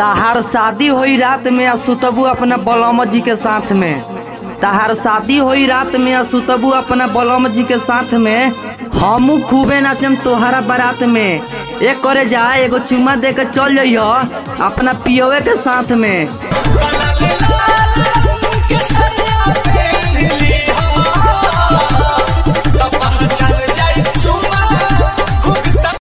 तहार शादी होई रात में आ सुतबू अपना बलम जी के साथ में। तहार शादी होई रात में आ सुतबू अपना बलम जी के साथ में। हमू खूबे नाचम तोहरा बारात में। एक करे जा, एगो चुमा दे के चल जइह, अपना पियोवे के साथ में।